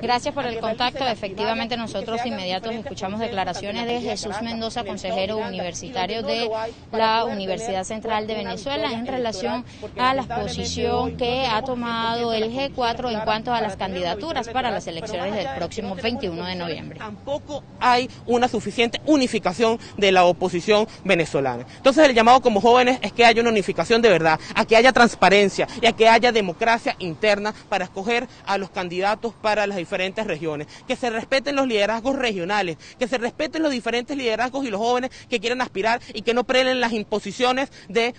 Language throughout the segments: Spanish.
Gracias por el contacto. Efectivamente, nosotros inmediatos escuchamos declaraciones de Jesús Mendoza, consejero universitario de la Universidad Central de Venezuela en relación a la posición que ha tomado 100% el de las G4 en cuanto a las candidaturas para las elecciones del próximo no tenemos 21 de noviembre. Tampoco hay una suficiente unificación de la oposición venezolana. Entonces el llamado como jóvenes es que haya una unificación de verdad, a que haya transparencia y a que haya democracia interna para escoger a los candidatos para las diferentes regiones, que se respeten los liderazgos regionales, que se respeten los diferentes liderazgos y los jóvenes que quieren aspirar y que no prelen las imposiciones de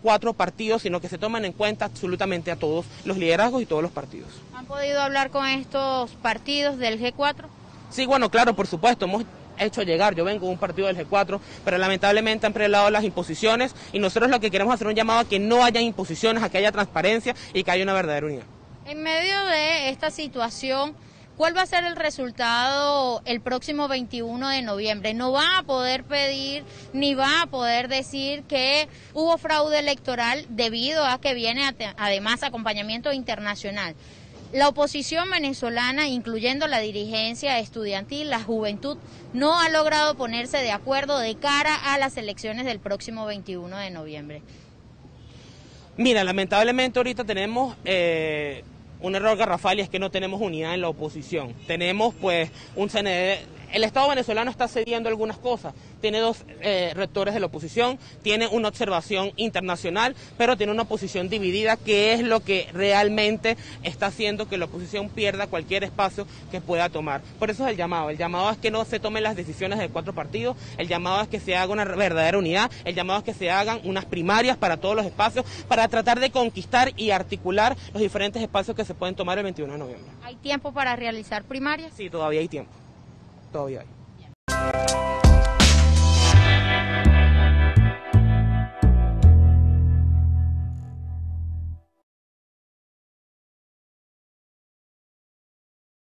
cuatro partidos, sino que se tomen en cuenta absolutamente a todos los liderazgos y todos los partidos. ¿Han podido hablar con estos partidos del G4? Sí, bueno, claro, por supuesto, hemos hecho llegar, yo vengo de un partido del G4, pero lamentablemente han prelado las imposiciones y nosotros lo que queremos hacer un llamado a que no haya imposiciones, a que haya transparencia y que haya una verdadera unidad. En medio de esta situación, ¿cuál va a ser el resultado el próximo 21 de noviembre? No va a poder pedir ni va a poder decir que hubo fraude electoral debido a que viene además acompañamiento internacional. La oposición venezolana, incluyendo la dirigencia estudiantil, la juventud, no ha logrado ponerse de acuerdo de cara a las elecciones del próximo 21 de noviembre. Mira, lamentablemente ahorita tenemos eh, un error garrafal y es que no tenemos unidad en la oposición. Tenemos pues un CND, el Estado venezolano está cediendo algunas cosas, tiene dos eh, rectores de la oposición, tiene una observación internacional, pero tiene una oposición dividida que es lo que realmente está haciendo que la oposición pierda cualquier espacio que pueda tomar. Por eso es el llamado, el llamado es que no se tomen las decisiones de cuatro partidos, el llamado es que se haga una verdadera unidad, el llamado es que se hagan unas primarias para todos los espacios, para tratar de conquistar y articular los diferentes espacios que se pueden tomar el 21 de noviembre. ¿Hay tiempo para realizar primarias? Sí, todavía hay tiempo. Todavía hay.